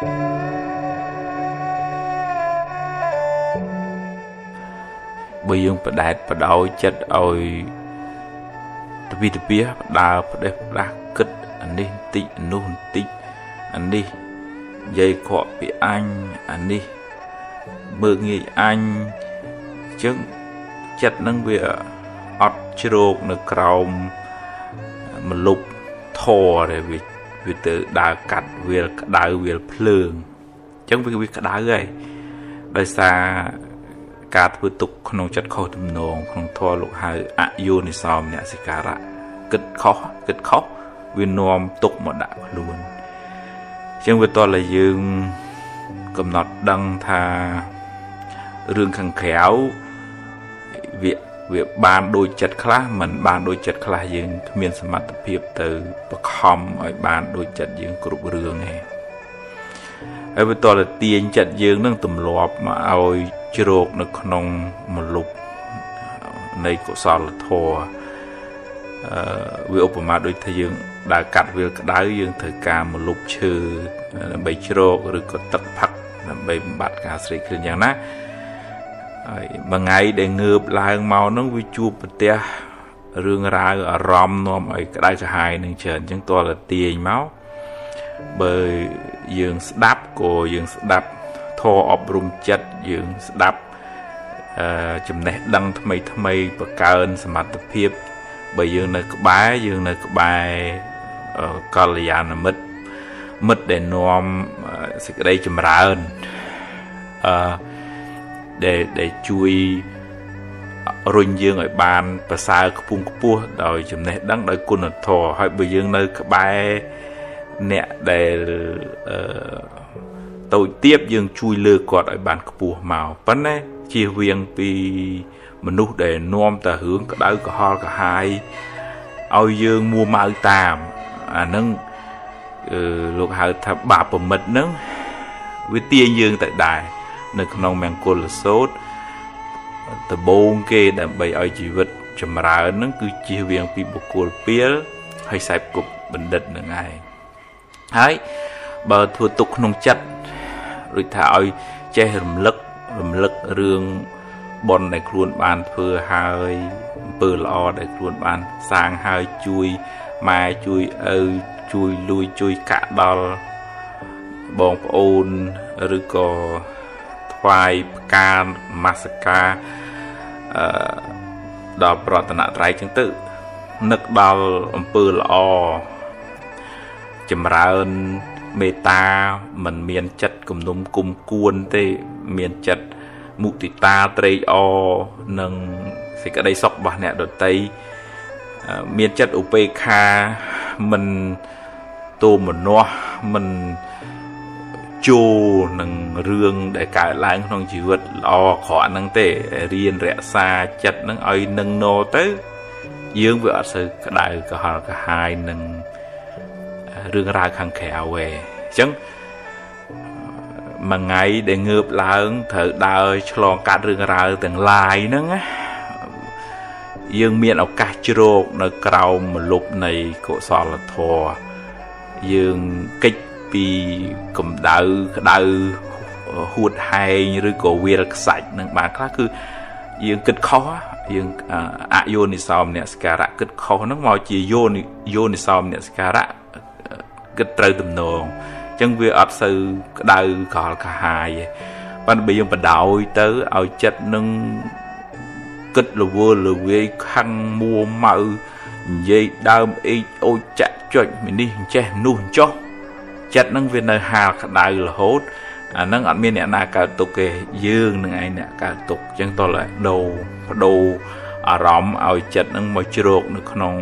បើយើងបដែតបដោយចិត្តឲ្យតវិតពះដើរផ្ដេសផ្ដាស់គិតអានេះបន្តិចអានោះបន្តិចអានេះនិយាយខកពីអញអានេះមើងងាយអញអញ្ចឹងចិត្តនឹងវាអត់ជ្រោកនៅក្រោមមលុបធរដែលវា វាទៅដើរកាត់វាលក្តៅវាលភ្លើងអញ្ចឹងវាវាក្តៅហើយដោយសារការធ្វើទុកក្នុងចិត្តខុសទំនងក្នុងធម៌លោកហៅអយោនិសោមនសិការៈគិតខុសគិតខុសវានាំទុកមកដាក់ខ្លួនអញ្ចឹងវាតតែយើងកំណត់ដឹងថារឿងខាងក្រៅវា វាបានដូចចិត្តខ្លះមិនបានដូចចិត្តខ្លះយើងគ្មានសមត្ថភាពទៅបខំឲ្យបានដូចចិត្តយើងគ្រប់រឿងទេហើយវាតតែទាញចិត្តយើងនឹងទម្លាប់មកឲ្យជ្រោកនៅក្នុងមលុបនៃកុសលធម៌អឺវាឧបមាដូចថាយើងដើរកាត់វាលក្តៅយើងត្រូវការមលុបឈើដើម្បីជ្រោកឬក៏ទឹកផឹកដើម្បីបំបត្តិការស្រេកឃ្លានយ៉ាងណា ហើយមួយថ្ងៃដែលងើបឡើងមកហ្នឹងវាជួបប្រទះរឿងរ៉ាវអារម្មណ៍នាំឲ្យក្តៅក្រហាយនឹងច្រើនអញ្ចឹងតើទាញមកបើយើងស្ដាប់ក៏យើងស្ដាប់ធម៌អប់រំចិត្តយើងស្ដាប់អឺចំណេះដឹងថ្មីថ្មីបង្កើនសមត្ថភាពបើយើងនៅក្បែរយើងនៅក្បែរកល្យាណមិត្តមិត្តដែលនាំសេចក្តីចម្រើនអឺ ដែលដែលជួយរុញយើងឲ្យបានប្រសើរខ្ពង់ខ្ពស់ដោយចំណេះដឹងដោយគុណធម៌ហើយបើយើងនៅក្បែរអ្នកដែលអឺតូចទៀបយើងជួយលើគាត់ឲ្យបានខ្ពស់មកប៉ុន្តែជៀសវាងពីមនុស្សដែលនាំតែរឿងក្តៅក្រហល់ក្រហាយឲ្យយើងមួម៉ៅតាមអានឹងអឺលោកហៅថាបាបប្រមិតហ្នឹងវាទាញយើងទៅដែរ នៅក្នុងមង្គលសោតដំបូងគេដើម្បីឲ្យជីវិតចម្រើនហ្នឹងគឺជៀសវាងពីបុគ្គលពៀលហើយខ្សែគប់បណ្ឌិតនឹងឯងហើយបើធ្វើទុកក្នុងចិត្តដូចថាឲ្យចេះរំលឹករំលឹករឿងបុណ្យដែលខ្លួនបានធ្វើហើយអំពើល្អដែលខ្លួនបានសាងហើយជួយម៉ែជួយឪជួយលួយជួយកាក់ដល់បងប្អូនឬក៏ ថ្វាយផ្កាមាសកាអឺដល់ប្រតនត្រ័យចឹងទៅនឹកដល់អំពើល្អចម្រើនមេត្តាមិនមានចិត្តគំនុំគុំគួនទេមានចិត្តមុទិតាត្រេកអរនិងសេចក្តីសុខរបស់អ្នកដតីមានចិត្តឧបេក្ខាមិនទោមនោះមិន ជួនឹងរឿងដែលកើតឡើងក្នុងជីវិតល្អអាក្រក់ហ្នឹងទេរៀនរក្សាចិត្តហ្នឹងឲ្យនឹងណោទៅ យើងវាអត់សូវក្តៅក្រហល់ក្រហាយនឹងរឿងរ៉ាវខាងក្រៅទេអញ្ចឹងមួយថ្ងៃដែលងើបឡើងត្រូវដើរឆ្លងកាត់រឿងរ៉ាវទាំងឡាយហ្នឹងណាយើងមានឱកាសជ្រោកនៅក្រោមមលុបនៃកុសលធម៌យើងកិច្ច ពីកម្ដៅក្ដៅហួតហែងឬក៏វាលខ្សាច់នឹងបានខ្លះគឺយើងគិតខុសយើងអយោនិសោមនសិការៈគិតខុសហ្នឹងមកជាយោនិយោនិសោមនសិការៈគិតត្រូវទំនងអញ្ចឹងវាអត់សូវក្តៅកលកាហាយទេប៉ុន្តែបើយើងបដោយទៅឲ្យចិត្តនឹងគិតលវើលវាយខឹងមួម៉ៅនិយាយដើមអេកអូចចាក់ចុចមីនេះអញ្ចេះនោះអញ្ចោះ ចិត្តនឹងវានៅហាលក្តៅរហូតអានឹងអត់មានអ្នកណាកើតទុកទេយើងនឹងឯងអ្នកកើតទុកអញ្ចឹងតោះដូរបដូរអារម្មណ៍ឲ្យចិត្តនឹងមកជ្រោកនៅក្នុង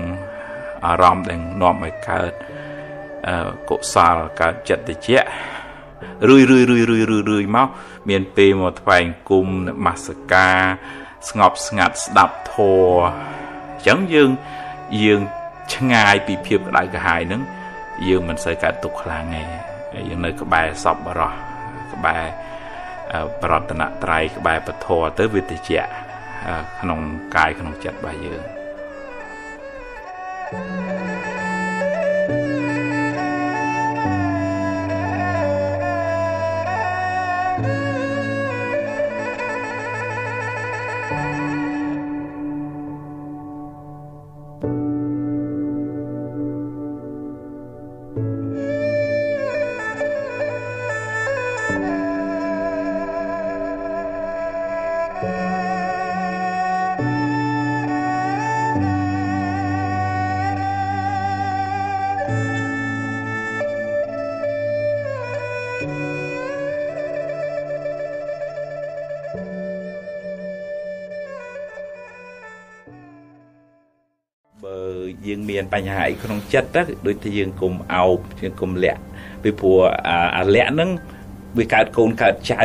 អារម្មណ៍ដែលនាំឲ្យកើតកុសលកើតចិត្តតិចរឿយរឿយរឿយរឿយរឿយរឿយមកមានពេលមកថ្វាយគុំនមស្ការស្ងប់ស្ងាត់ស្ដាប់ធម៌អញ្ចឹងយើងយើងឆ្ងាយពីភាពក្តៅក្រហាយហ្នឹង យើងមិនសូវកើតទុកខ្លាំងទេយើងនៅក្បែរសពបរោះក្បែរប្រតនត្រ័យក្បែរពធទៅវិទជៈក្នុងកាយក្នុងចិត្តរបស់យើង thank you យើងមានបញ្ហាអីក្នុងចិត្តទៅដូចតែយើងគុំអោបយើងគុំលាក់ពីព្រោះអាលាក់ហ្នឹងវាកើតកូនកើតចៅ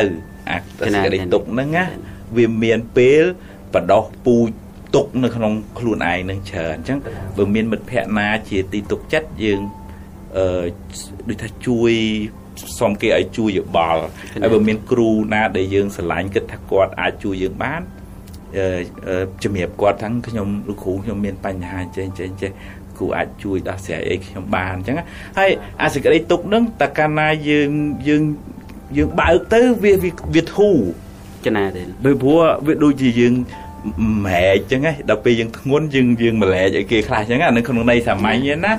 អាសេចក្តីទុកហ្នឹងណាវាមានពេលបដោះពូជទុកនៅក្នុងខ្លួនឯងនឹងច្រើនអញ្ចឹងបើមានមិត្តភ័ក្ដិណាជាទីទុកចិត្តយើងអឺដូចថាជួយសុំគេឲ្យជួយយោបល់ហើយបើមានគ្រូណាដែលយើងស្រឡាញ់គិតថាគាត់អាចជួយយើងបានអឺ ជំរាបគាត់ថាខ្ញុំលោកគ្រូខ្ញុំមានបញ្ហាចេះចេះចេះគ្រូអាចជួយដោះស្រាយអីខ្ញុំបានអញ្ចឹងហើយអាសេចក្តីទុកនឹងតើកាលណាយើងយើងយើងបើកទៅវាវាធូរចំណាទេដោយព្រោះវាដូចជាយើងម៉ែកអញ្ចឹងហ៎ដល់ពេលយើងធ្ងន់យើងយើងម្លែកឲ្យគេខ្លះអញ្ចឹងអានឹងក្នុងន័យសាមញ្ញណាអឺ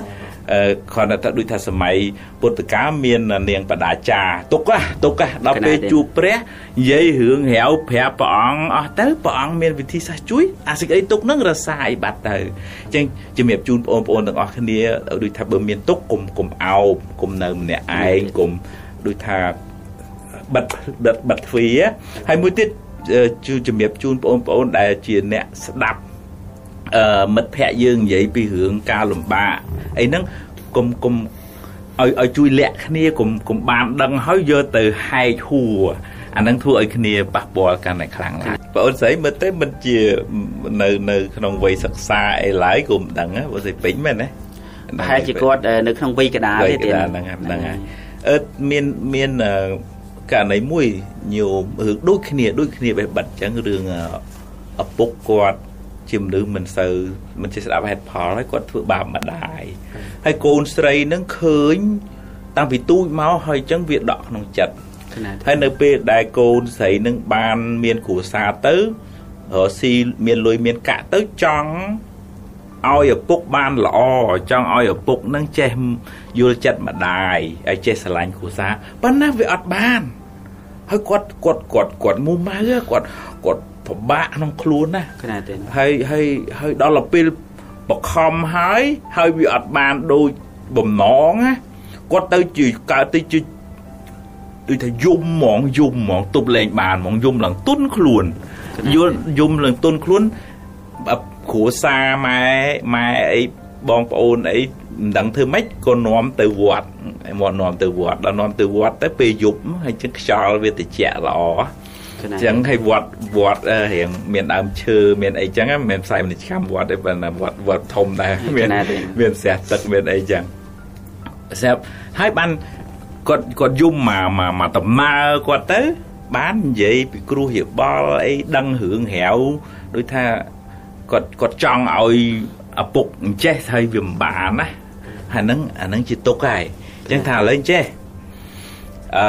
គ្រាន់តែថាដូចថាសម័យពុទ្ធកាលមាននាងបដាចាទុកទុកដល់ពេលជួបព្រះនិយាយរឿងរាវប្រាប់ព្រះអង្គអស់ទៅព្រះអង្គមានវិធីសាស្ត្រជួយអាសេចក្តីទុកនឹងរសាយបាត់ទៅអញ្ចឹងជំរាបជូនបងប្អូនទាំងអស់គ្នាដូចថាបើមានទុកកុំកុំអោបកុំនៅម្នាក់ឯងកុំដូចថាបិទបិទទ្វារហើយមួយទៀតជូជំរាបជូនបងប្អូនដែលជាអ្នកស្ដាប់ អឺមិត្តភ័ក្ដិយើងនិយាយពីរឿងការលំបាកអីហ្នឹងគុំគុំឲ្យឲ្យជួយលាក់គ្នាគុំគុំបានដឹងហើយយកទៅហែកហួរអានឹងធ្វើឲ្យគ្នាប៉ះពាល់កាន់តែខ្លាំងឡើងបងអូនស្រីមើលទៅមិនជានៅនៅក្នុងវ័យសិក្សាអីឡើយគុំដឹងបងស្រីពេញមែនណាប្រហែលជាគាត់នៅក្នុងវ័យកដាលទេទៀតហ្នឹងហ្នឹងហើយអឺមានមានករណីមួយញោមរឿងដូចគ្នាដូចគ្នាបេះបិទអញ្ចឹងរឿងឪពុកគាត់ ជាមនុស្សមិនសូវមិនចេះស្ដាប់ហេតុផលហើយគាត់ធ្វើបាបម្ដាយហើយកូនស្រីនឹងឃើញតាំងពីទូចមកហើយអញ្ចឹងវាដកក្នុងចិត្តហើយនៅពេលដែលកូនស្រីនឹងបានមានគ្រួសារទៅរស៊ីមានលុយមានកាក់ទៅចង់ឲ្យឪពុកបានល្អចង់ឲ្យឪពុកនឹងចេះយល់ចិត្តម្ដាយហើយចេះស្រឡាញ់គ្រួសារប៉ុន្តែវាអត់បានហើយគាត់គាត់គាត់គាត់មូម៉ៅគាត់គាត់ ពិបាកក្នុងខ្លួនណាគណៈទេហើយហើយហើយដល់ពេលបខំហើយហើយវាអត់បានដូចបំណងណាគាត់ទៅជាកើតទៅជាដូចថាយំហ្មងយំហ្មងទប់លែងបានហ្មងយំឡើងទុនខ្លួនយល់យំឡើងទុនខ្លួនគ្រួសារម៉ែម៉ែអីបងប្អូនអីមិនដឹងធ្វើម៉េចក៏នាំទៅវត្តមកនាំទៅវត្តដល់នាំទៅវត្តទៅពេលយប់ហើយចឹងខ្យល់វាត្រជាក់ល្អ ចឹងឲ្យវត្តវត្តរៀងមានដើមឈើមានអីចឹងមិនមែនផ្សាយពាណិជ្ជកម្មវត្តទេប៉ុន្តែវត្តវត្តធំដែរមានមានស្រះទឹកមានអីចឹងស្រាប់ហើយបានគាត់គាត់យំមកមកមកដំណើរគាត់ទៅ បាននិយាយពីគ្រោះយោបល់អីដឹងរឿងរាវដូចថាគាត់គាត់ចង់ឲ្យឪពុកអញ្ចេះហើយវាមិនបានណាហើយហ្នឹងអាហ្នឹងជាទុកហើយអញ្ចឹងថាឥឡូវចេះអឺ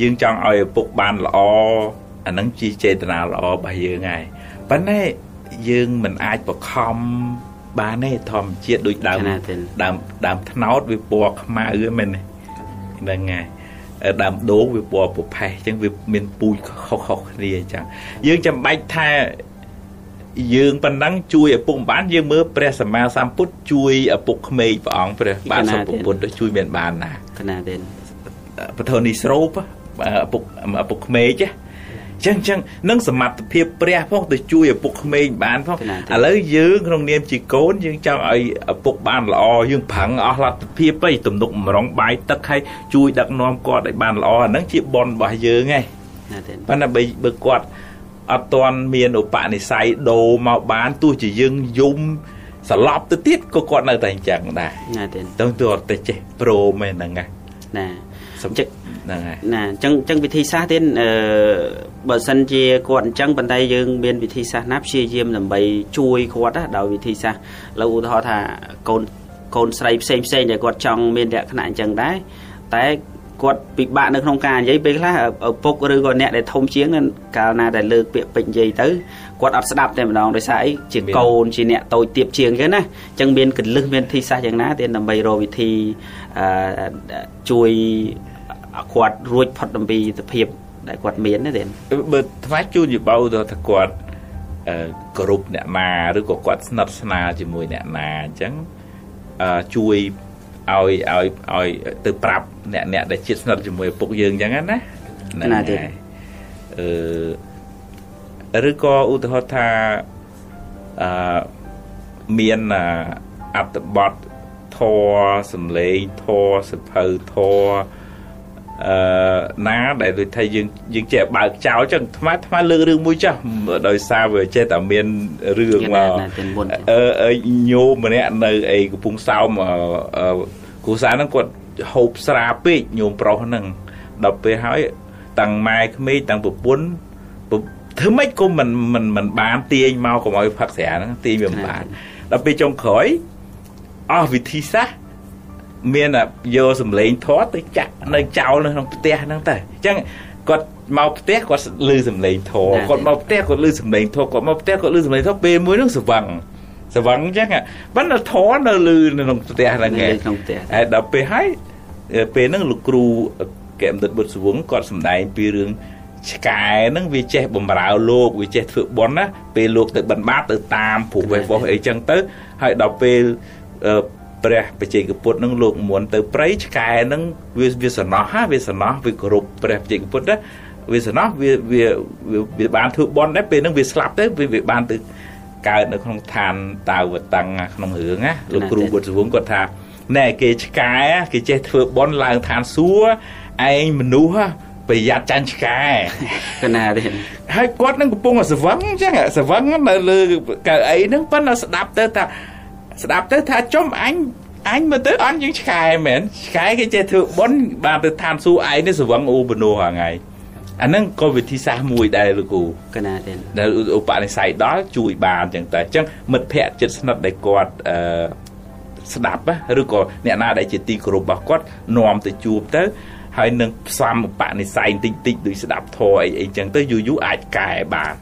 យើងចង់ឲ្យឪពុកបានល្អអាហ្នឹងជាចេតនាល្អរបស់យើងហើយប៉ុន្តែយើងមិនអាចបខំបានទេធម្មជាតិដូចដើមដើមដើមថ្នោតវាពណ៌ខ្មៅមែនទេហ្នឹងហើយដើមដូងវាពណ៌ប្រផេះអញ្ចឹងវាមានពូជខុសៗគ្នាអញ្ចឹងយើងចាំបាច់ថាយើងប៉ុណ្ណឹងជួយឪពុកម្បានយើងមើលព្រះសម្មាសម្ពុទ្ធជួយឪពុកក្មេកព្រះអង្គព្រះបាទសម្ពុទ្ធជួយមានបានណាកណាទេពធនីស្រោបឪ ពុកឪពុកក្មេកចឹងចឹងនឹងសមត្ថភាពព្រះផងទៅជួយឪពុកក្មេងបានផងឥឡូវយើងក្នុងនាមជាកូនយើងចង់ឲ្យឪពុកបានល្អយើងប្រឹងអស់លទ្ធភាពទៅទំនុកម្រងបាយទឹកឲ្យជួយដឹកនាំគាត់ឲ្យបានល្អអាហ្នឹងជាបនរបស់យើងឯងប៉ុន្តែបើគាត់អត់ទាន់មានឧបនិស្ស័យដូរមកបានទោះជាយើងយំសឡប់ទៅទៀតក៏គាត់នៅតែអញ្ចឹងដែរណាទេទៅទោះតែចេះប្រូមែនហ្នឹងណាណាសំចិត្ត ហ្នឹងហើយណាអញ្ចឹងអញ្ចឹងវិធីសាស្ត្រទៀតអឺបើសិនជាគាត់អញ្ចឹងប៉ុន្តែយើងមានវិធីសាស្ត្រណាព្យាយាមដើម្បីជួយគាត់ណាដោយវិធីសាស្ត្រលើឧទាហរណ៍ថាកូនកូនស្រីផ្សេងផ្សេងដែលគាត់ចង់មានលក្ខណៈអញ្ចឹងដែរតែគាត់ពិបាកនៅក្នុងការនិយាយពេលខ្លះឪពុកឬក៏អ្នកដែលធំជាងកាលណាដែលលើកពាក្យពេចន៍និយាយទៅគាត់អត់ស្ដាប់តែម្ដងដោយសារអីជាកូនជាអ្នកតូចទៀបជាងចឹងណាអញ្ចឹងមានកលឹះមានវិធីសាស្ត្រយ៉ាងណាទៀតដើម្បីរកវិធីអឺជួយ គាត់រួចផុតអំពីសភាពដែលគាត់មានណាទេបើថ្វាយជូនយោបល់ទៅថាគាត់អឺគ្រប់អ្នកណាឬក៏គាត់ស្និទ្ធស្នាលជាមួយអ្នកណាអញ្ចឹងអឺជួយឲ្យឲ្យឲ្យទៅប្រាប់អ្នកអ្នកដែលជិតស្និទ្ធជាមួយឪពុកយើងអញ្ចឹងណាណាទេអឺឬក៏ឧទាហរណ៍ថាអឺមានអត្តបទធរសំឡេងធរសភៅធរ អឺណាដែលដូចថាយើងយើងចេះបើកចោលចឹងថ្មថ្មលើករឿងមួយចាស់ដោយសារវាចេះតែមានរឿងមកអឺញោមម្នាក់នៅអីកំពង់សោមគ្រូសាហ្នឹងគាត់ហូបស្រាពេកញោមប្រុសហ្នឹងដល់ពេលហើយតាំងម៉ែក្មេកតាំងប្រពន្ធធ្វើម៉េចក៏មិនមិនមិនបានទាញមកកុំឲ្យផឹកស្រាហ្នឹងទាញវាមិនបានដល់ពេលចុងក្រោយអស់វិធីសាស្ត្រ មានយកសម្លេងធាត់ទៅចាក់នៅចោលនៅក្នុងផ្ទះហ្នឹងតែអញ្ចឹងគាត់មកផ្ទះគាត់លឺសំឡេងធរគាត់មកផ្ទះគាត់លឺសំឡេងធរគាត់មកផ្ទះគាត់លឺសំឡេងធរពេលមួយហ្នឹងស្វឹងស្វឹងអញ្ចឹងប៉ុន្តែធរនៅលឺនៅក្នុងផ្ទះហ្នឹងឯងក្នុងផ្ទះហើយដល់ពេលហើយពេលហ្នឹងលោកគ្រូកែមដិតបុត្រសវងគាត់សម្ដែងពីរឿងឆ្កែហ្នឹងវាចេះបំរើលោកវាចេះធ្វើបន់ណាពេលលោកទៅបិណ្ឌបាតទៅតាមព្រោះវេះវោះអីចឹងទៅហើយដល់ពេល ព្រះបច្ចេកពុទ្ធនឹងលោកមុនទៅព្រៃឆ្កែនឹងវាវាសំណោះហាវាសំណោះវាគោរពព្រះបច្ចេកពុទ្ធណាវាសំណោះវាវាវាបានធ្វើបន់ដែរពេលហ្នឹងវាស្លាប់ទៅវាវាបានទៅកើតនៅក្នុងឋានតាវតੰក្នុងរឿងណាលោកគ្រូបុត្រសវងគាត់ថាណែគេឆ្កែគេចេះធ្វើបន់ឡើងឋានសួគ៌ឯងមនុស្សប្រយ័ត្នចាញ់ឆ្កែកណាទេហើយគាត់នឹងកំពុងស្វឹងអញ្ចឹងស្វឹងនៅលើកៅអីហ្នឹងប៉ុន្តែស្ដាប់ទៅថា ស្ដាប់ទៅថាចំអញអញមើលទៅអន់ជាងឆ្កែមែនឆ្កែគេចេះធ្វើបុណ្យបានទៅឋានសួគ៌ឯងនេះស្វឹងអូបនោះហ្នឹងអាហ្នឹងក៏វិធីសាស្ត្រមួយដែរលោកគ្រូកណាទេដែលឧបនិស្ស័យដល់ជួយបានអញ្ចឹងតែអញ្ចឹងមិត្តភ័ក្តិចិត្តស្និទ្ធដែលគាត់អឺស្ដាប់ឬក៏អ្នកណាដែលជាទីគោរពរបស់គាត់នាំទៅជួបទៅហើយនឹងផ្សំបនិស្ស័យតិចតិចដូចស្ដាប់ធរអីអីចឹងទៅយូរយូរអាចកែបាន